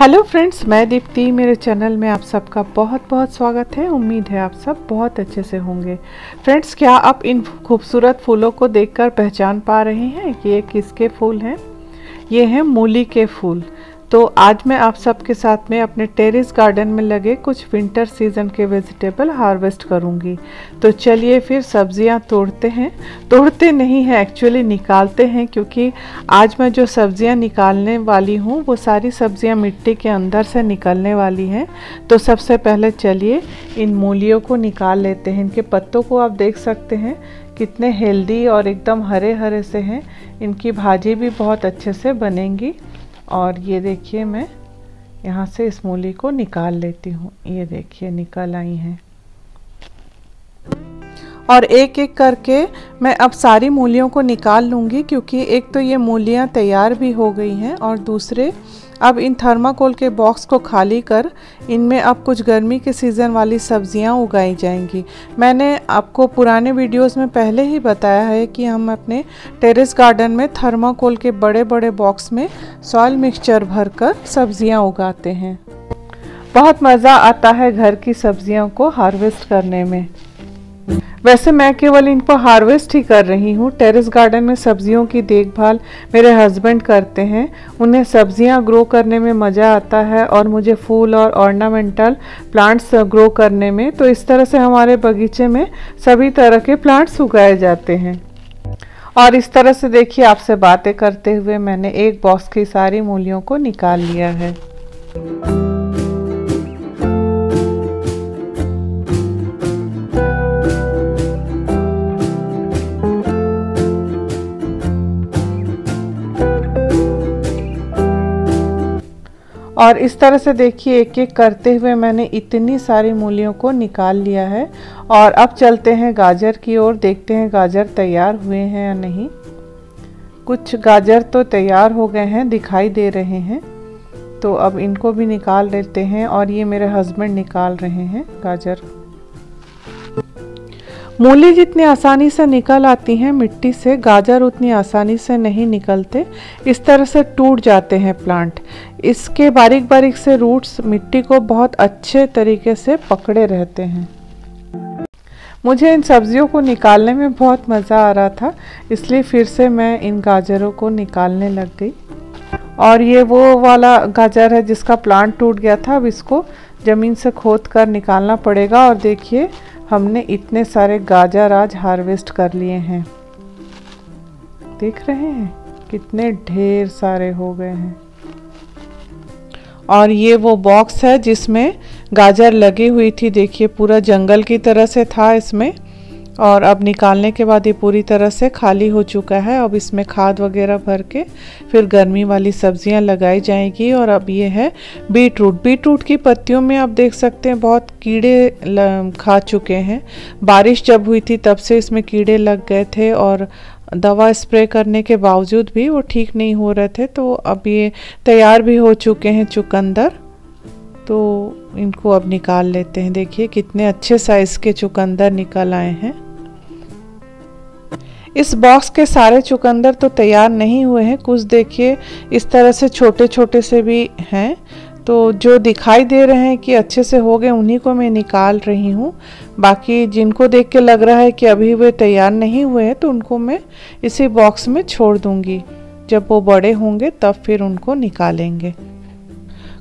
Hello friends मैं दीप्ति। मेरे channel में आप सबका बहुत बहुत स्वागत है। उम्मीद है आप सब बहुत अच्छे से होंगे। फ्रेंड्स क्या आप इन खूबसूरत फूलों को देखकर पहचान पा रहे हैं कि ये किसके फूल हैं? ये हैं मूली के फूल। तो आज मैं आप सबके साथ में अपने टेरेस गार्डन में लगे कुछ विंटर सीज़न के वेजिटेबल हार्वेस्ट करूँगी। तो चलिए फिर सब्ज़ियाँ तोड़ते हैं। तोड़ते नहीं हैं एक्चुअली निकालते हैं, क्योंकि आज मैं जो सब्ज़ियाँ निकालने वाली हूँ, वो सारी सब्ज़ियाँ मिट्टी के अंदर से निकलने वाली हैं। तो सबसे पहले चलिए इन मूलियों को निकाल लेते हैं। इनके पत्तों को आप देख सकते हैं, कितने हेल्दी और एकदम हरे हरे से हैं। इनकी भाजी भी बहुत अच्छे से बनेंगी। और ये देखिए मैं यहाँ से इस मूली को निकाल लेती हूँ। ये देखिए निकल आई हैं। और एक एक करके मैं अब सारी मूलियों को निकाल लूँगी, क्योंकि एक तो ये मूलियाँ तैयार भी हो गई हैं और दूसरे, अब इन थर्माकोल के बॉक्स को खाली कर इनमें अब कुछ गर्मी के सीज़न वाली सब्ज़ियाँ उगाई जाएँगी। मैंने आपको पुराने वीडियोस में पहले ही बताया है कि हम अपने टेरेस गार्डन में थर्माकोल के बड़े बड़े बॉक्स में सॉइल मिक्सचर भरकर सब्ज़ियाँ उगाते हैं। बहुत मज़ा आता है घर की सब्जियों को हार्वेस्ट करने में। वैसे मैं केवल इनको हार्वेस्ट ही कर रही हूँ। टेरेस गार्डन में सब्जियों की देखभाल मेरे हस्बैंड करते हैं। उन्हें सब्ज़ियाँ ग्रो करने में मज़ा आता है और मुझे फूल और ऑर्नामेंटल प्लांट्स ग्रो करने में तो इस तरह से हमारे बगीचे में सभी तरह के प्लांट्स उगाए जाते हैं। और इस तरह से देखिए, आपसे बातें करते हुए मैंने एक बॉक्स की सारी मूलियों को निकाल लिया है। और इस तरह से देखिए एक एक करते हुए मैंने इतनी सारी मूलियों को निकाल लिया है। और अब चलते हैं गाजर की ओर, देखते हैं गाजर तैयार हुए हैं या नहीं। कुछ गाजर तो तैयार हो गए हैं, दिखाई दे रहे हैं। तो अब इनको भी निकाल लेते हैं और ये मेरे हस्बैंड निकाल रहे हैं गाजर। मूली जितनी आसानी से निकल आती हैं, मिट्टी से, गाजर उतनी आसानी से नहीं निकलते, इस तरह से टूट जाते हैं प्लांट इसके बारीक बारीक से रूट्स मिट्टी को बहुत अच्छे तरीके से पकड़े रहते हैं. मुझे इन सब्जियों को निकालने में बहुत मज़ा आ रहा था, इसलिए फिर से मैं इन गाजरों को निकालने लग गई. और ये वो वाला गाजर है जिसका प्लांट टूट गया था, अब इसको ज़मीन से खोद कर निकालना पड़ेगा और देखिए हमने इतने सारे गाजर आज हार्वेस्ट कर लिए हैं। देख रहे हैं, कितने ढेर सारे हो गए हैं। और ये वो बॉक्स है जिसमें गाजर लगी हुई थी, देखिए, पूरा जंगल की तरह से था इसमें। और अब निकालने के बाद ये पूरी तरह से खाली हो चुका है। अब इसमें खाद वगैरह भर के फिर गर्मी वाली सब्ज़ियाँ लगाई जाएँगी और अब ये है बीट रूट बीट रूट की पत्तियों में आप देख सकते हैं बहुत कीड़े खा चुके हैं। बारिश जब हुई थी तब से इसमें कीड़े लग गए थे और दवा स्प्रे करने के बावजूद भी वो ठीक नहीं हो रहे थे। तो अब ये तैयार भी हो चुके हैं चुकंदर। तो इनको अब निकाल लेते हैं। देखिए कितने अच्छे साइज़ के चुकंदर निकल आए हैं। इस बॉक्स के सारे चुकंदर तो तैयार नहीं हुए हैं। कुछ देखिए, इस तरह से छोटे छोटे से भी हैं। तो जो दिखाई दे रहे हैं कि अच्छे से हो गए, उन्हीं को मैं निकाल रही हूँ। बाकी जिनको देख के लग रहा है कि अभी वे तैयार नहीं हुए हैं तो उनको मैं इसी बॉक्स में छोड़ दूँगी। जब वो बड़े होंगे, तब फिर उनको निकालेंगे।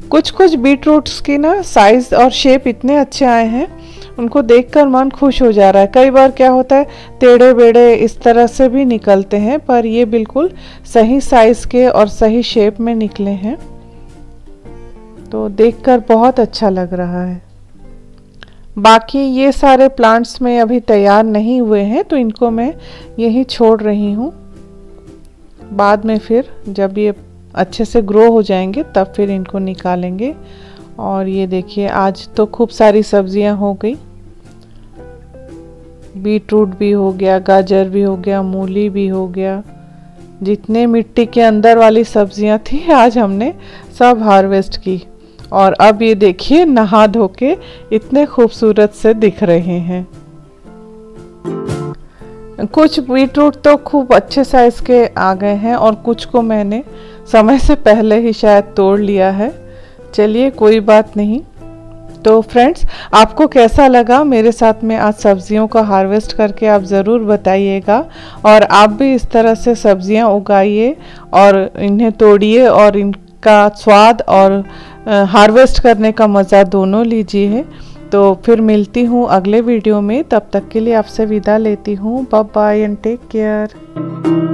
कुछ कुछ बीट रूट्स की ना साइज़ और शेप इतने अच्छे आए हैं उनको देखकर मन खुश हो जा रहा है। कई बार क्या होता है टेढ़े बेड़े इस तरह से भी निकलते हैं, पर ये बिल्कुल सही साइज़ के और सही शेप में निकले हैं। तो देखकर बहुत अच्छा लग रहा है। बाकी ये सारे प्लांट्स में अभी तैयार नहीं हुए हैं तो इनको मैं यहीं छोड़ रही हूँ। बाद में फिर जब ये अच्छे से ग्रो हो जाएँगे, तब फिर इनको निकालेंगे। और ये देखिए, आज तो खूब सारी सब्ज़ियाँ हो गई। बीट रूट भी हो गया, गाजर भी हो गया, मूली भी हो गया। जितने मिट्टी के अंदर वाली सब्ज़ियाँ थी, आज हमने सब हार्वेस्ट की। और अब ये देखिए, नहा धो के इतने खूबसूरत से दिख रहे हैं। कुछ बीट रूट तो खूब अच्छे साइज़ के आ गए हैं और कुछ को मैंने समय से पहले ही शायद तोड़ लिया है। चलिए, कोई बात नहीं। तो फ्रेंड्स आपको कैसा लगा? मेरे साथ में आज सब्जियों का हार्वेस्ट करके आप ज़रूर बताइएगा और आप भी इस तरह से सब्ज़ियाँ उगाइए और इन्हें तोड़िए और इनका स्वाद और हार्वेस्ट करने का मज़ा दोनों लीजिए। तो फिर मिलती हूँ अगले वीडियो में। तब तक के लिए आपसे विदा लेती हूँ। Bye bye and take care